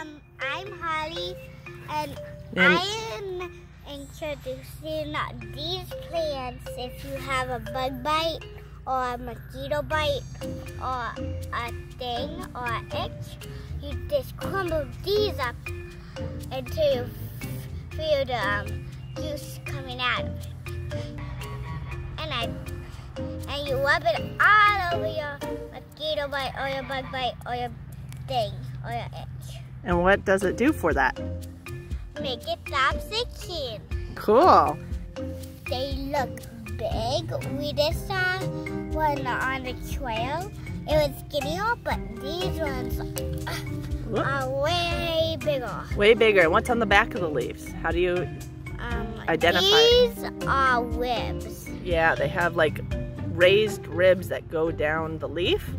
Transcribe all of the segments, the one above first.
Um, I'm Holly, and, And- I am introducing these plants. If you have a bug bite, or a mosquito bite, or a thing, or an itch, you just crumble these up until you feel the um, juice coming out of it. And I and you rub it all over your mosquito bite or your bug bite or your thing or your itch. And what does it do for that? Make it stop itching. Cool. They look big. We just saw one on the trail. It was skinnier, but these ones Whoop. are way bigger. Way bigger. What's on the back of the leaves? How do you, Um, Identify. These are ribs. yeah, they have like raised ribs that go down the leaf.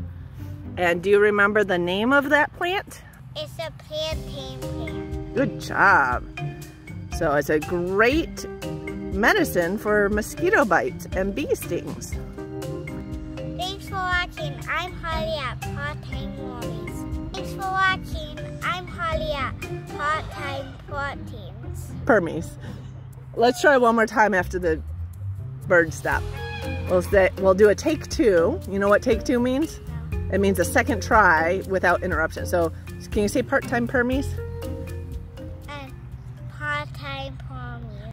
And do you remember the name of that plant? It's a plantain plant. Good job. So it's a great medicine for mosquito bites and bee stings. Thanks for watching. I'm Holly at Part-Time Worries. Thanks for watching. I'm Holly at Part-Time Proteins. Permies. Let's try one more time after the birds stop. We'll say, we'll do a take two. You know what take two means? It means a second try without interruption. So can you say part-time permies? Uh, part-time